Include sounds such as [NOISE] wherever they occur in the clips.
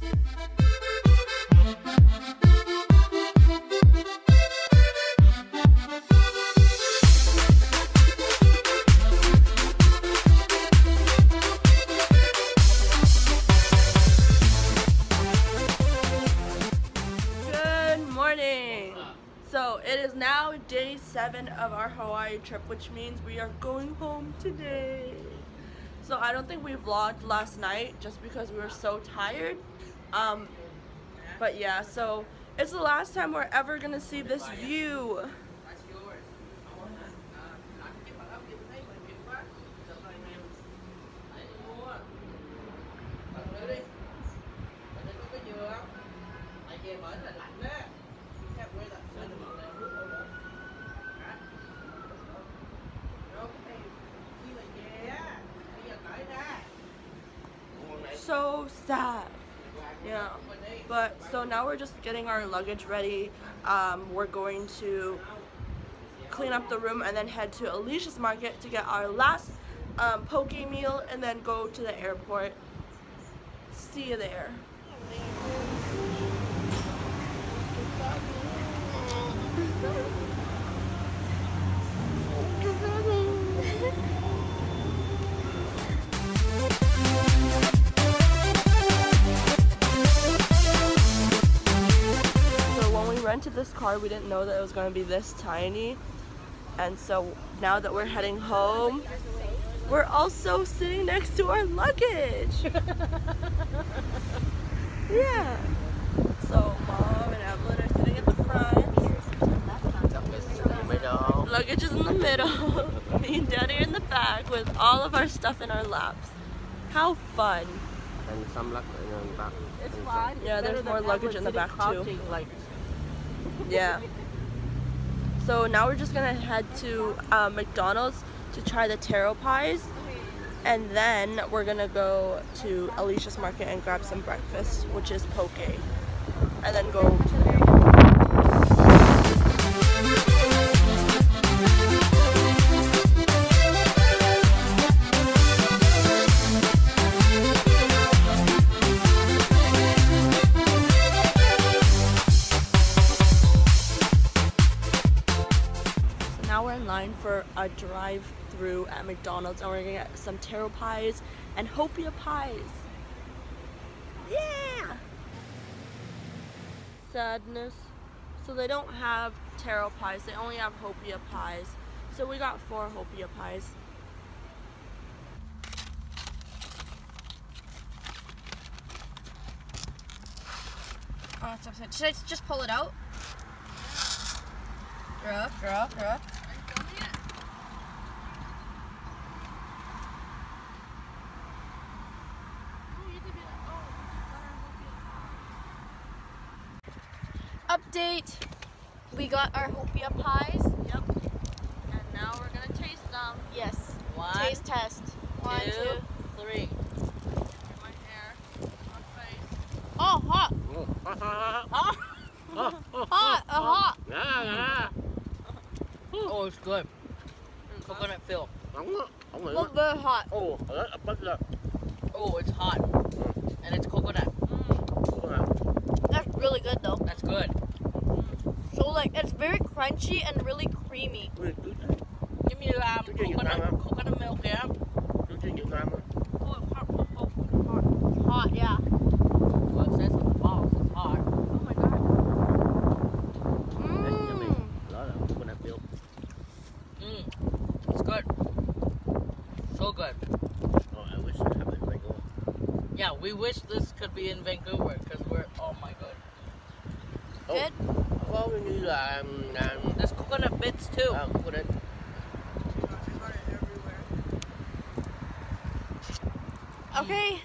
Good morning. So it is now day seven of our Hawaii trip, which means we are going home today. So I don't think we vlogged last night just because we were so tired. Um, but yeah, so it's the last time we're ever gonna see this view. So sad. Yeah. But so now we're just getting our luggage ready. Um, we're going to clean up the room and then head to Alicia's Market to get our last um, poke meal and then go to the airport. See you there. Rented this car, we didn't know that it was going to be this tiny. And so now that we're heading home, we're also sitting next to our luggage. [LAUGHS] yeah. So mom and Evelyn are sitting at the front. Luggage is in the middle. [LAUGHS] Me and daddy are in the back with all of our stuff in our laps. How fun. And some luck in the back. It's fine. Yeah, there's more luggage in the back, too. Like, Yeah. So now we're just gonna head to uh, McDonald's to try the taro pies, and then we're gonna go to Alicia's Market and grab some breakfast, which is poke, and then go to the for a drive-through at McDonald's, and we're gonna get some taro pies and hopia pies. Yeah. Sadness. So they don't have taro pies; they only have hopia pies. So we got four hopia pies. Oh, it's upset. Should I just pull it out? Girl, girl, girl. Update. We got our hopia pies. Yep. And now we're gonna taste them. Yes. one, Taste test. One, two, two. three. My hair, my face. Oh, hot. Oh, [LAUGHS] [LAUGHS] Hot. Uh, hot. oh it's good. Coconut fill. Well, very hot. Oh, that's a bit Oh, it's hot. And it's coconut. That's really good though. That's good. So like, it's very crunchy and really creamy. Give me um, Cái gì Việt Nam coconut, coconut milk, yeah? Chú chuyên Việt Nam Oh, it's hot, hot, hot, hot. Hot, yeah. Well, it says on the box it's hot. Oh my god. Mmm. Đó là con hạt tiêu Mm, it's good. So good. Oh, I wish I had it in Vancouver Yeah, we wish this could be in Vancouver because we're, oh my god. Good. Có như là, là There's coconut bits too. à, có đến Okay.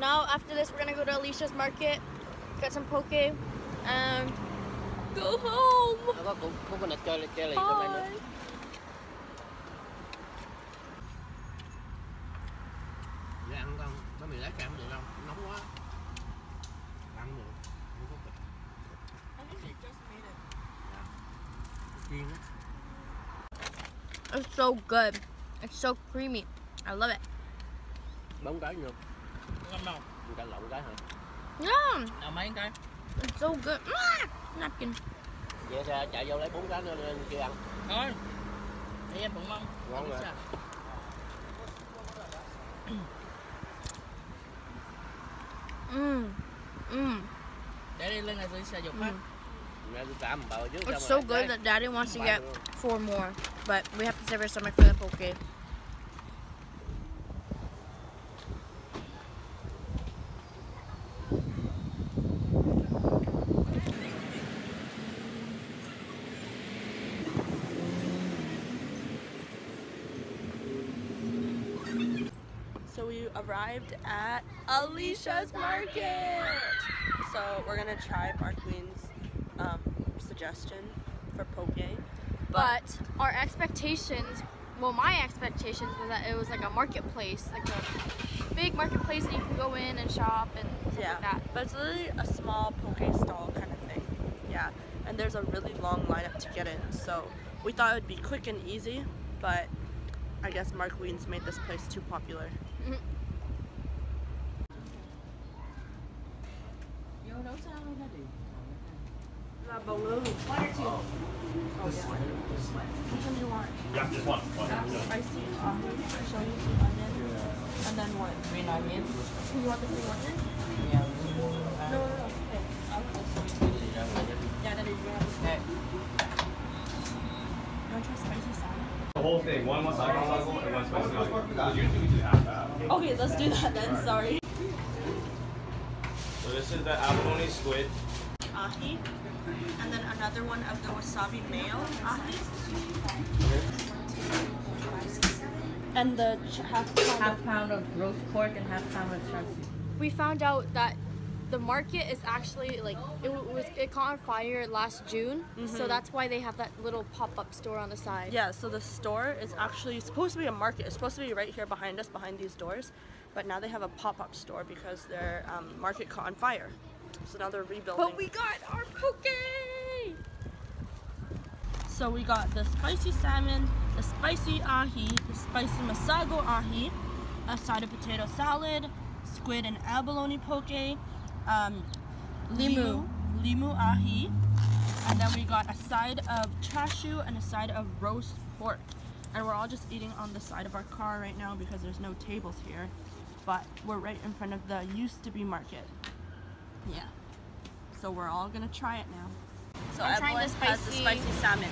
Now after this, we're gonna go to Alicia's Market, get some poke, and go home. nó có cũng có con hạt chơi chơi lì trong này nữa Bye. So good. It's so creamy. I love it. Bóng cái nữa Ngon không? Ta lộn cái hả? Yeah, Nào mấy cái. it's so good. Ah, napkin. Vậy ra chạy vô lấy bốn cái lên, lên kia ăn. Thôi. Để em bụng mong. Ngon rồi. Mmm. Mmm. Để đi lên này tôi sẽ dục hết. It's so good that Daddy wants to get four more, but we have to save our stomach for the poke. So we arrived at Alicia's Market. So we're gonna try Mark Wiens' suggestion for poke. But our expectations, well, my expectations was that it was like a marketplace, like a big marketplace that you can go in and shop and stuff yeah, like that. but it's literally a small poke stall kind of thing. Yeah, and there's a really long lineup to get in. So we thought it would be quick and easy, but I guess Mark Wiens made this place too popular. Vô Là bầu ngư. One or two. Oh, yeah. Which one do you want? Yeah, just one. one. Spicy um, show you some onion. And then what? Green onion. You want the green onion? Yeah. No, no, no. Okay. I'll put. Yeah, that is real. Okay. You want to try spicy salad? The whole thing, one wasabi sago and one spicy sago. Usually we do half that. Okay, let's do that then. Sorry. So this is the abalone squid. Ahi. And then another one of the wasabi mayo ahi. And the half pound Half pound of roast pork and half pound of chashu. We found out that the market is actually like it was it caught on fire last June, so that's why they have that little pop-up store on the side. Yeah, so the store is actually supposed to be a market. It's supposed to be right here behind us, behind these doors. But now they have a pop-up store because their um, market caught on fire. So now they're rebuilding. But we got our poke. So we got the spicy salmon, the spicy ahi, the spicy masago ahi, a side of potato salad, squid and abalone poke, um, limu, limu ahi, and then we got a side of chashu and a side of roast pork. And we're all just eating on the side of our car right now because there's no tables here. But we're right in front of the used to be market. Yeah. So we're all gonna try it now. So I'm trying the Evelyn has the spicy- spicy salmon.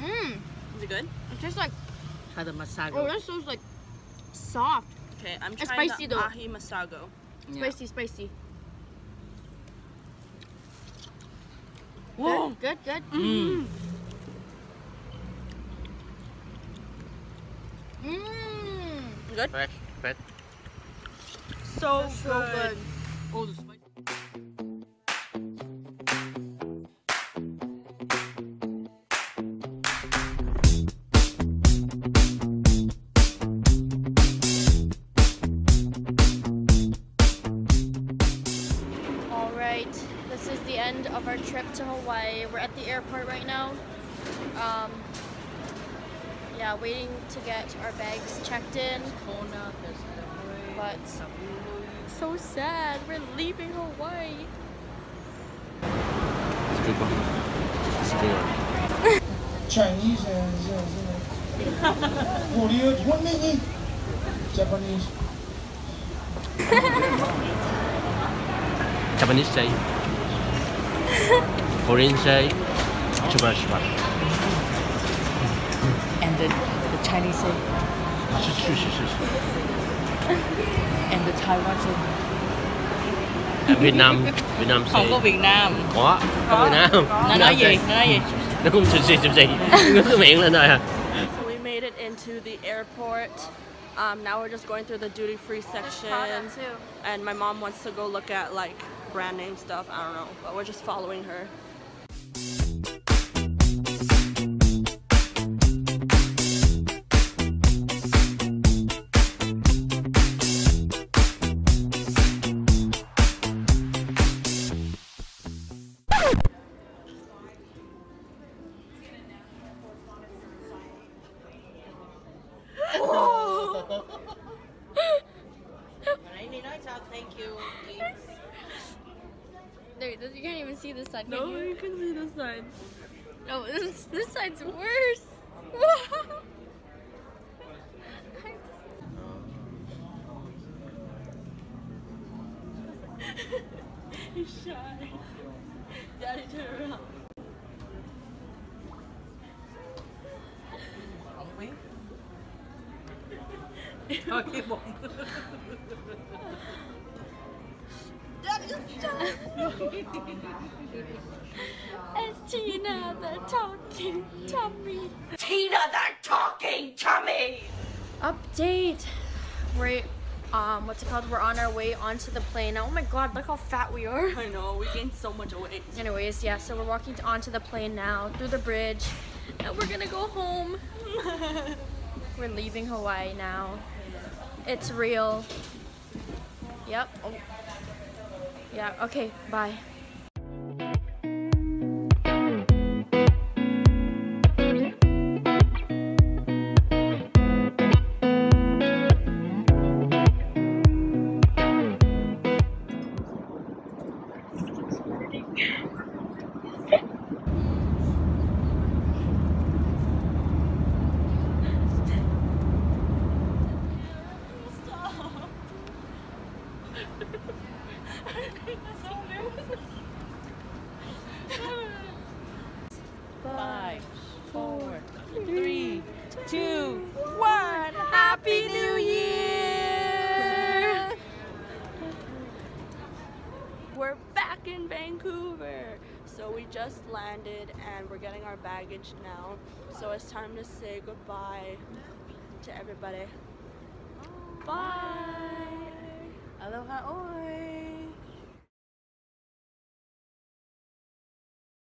Mmm. Is it good? It tastes like Try the masago. oh, that sounds like soft, Okay, I'm It's trying spicy the though. ahi masago. Yeah. spicy, spicy. Whoa. Good, good. Mm. Mmm. Good? Fresh, fresh. So, So good. good. Oh, the spicy. All right, this is the end of our trip to Hawaii. We're at the airport right now. Um, yeah, waiting to get our bags checked in. Kona, there's the But so sad. We're leaving Hawaii. It's a good one. It's a good one. Chinese and zero zero. Korea, one minute. Japanese. Japanese say. Korean say. Shuba shuba. The, the Chinese say, [LAUGHS] and the Taiwan say, À, Việt Nam, Việt Nam say. không có Việt Nam. Có, có Việt Nam. Nó nói gì? Nó nói gì? Nó cũng xì xì xì xì. [LAUGHS] Ngước cái miệng lên thôi à. So we made it into the airport. Um, now we're just going through the duty free section. too. And my mom wants to go look at like brand name stuff. I don't know, but we're just following her. Side. Oh, [LAUGHS] this this side's worse. [LAUGHS] He's shy. Daddy, turn around. Không biết. Thôi cái bụng. it's Tina, the talking tummy. Tina, the talking tummy. Update. We're um, what's it called? We're on our way onto the plane. Now, oh my God, look how fat we are. I know, we gained so much weight. Anyways, yeah, so we're walking to, onto the plane now through the bridge, and we're gonna go home. [LAUGHS] we're leaving Hawaii now. It's real. Yep. Oh. Yeah. Okay. Bye. We just landed and we're getting our baggage now. So it's time to say goodbye to everybody. Bye. Aloha oi.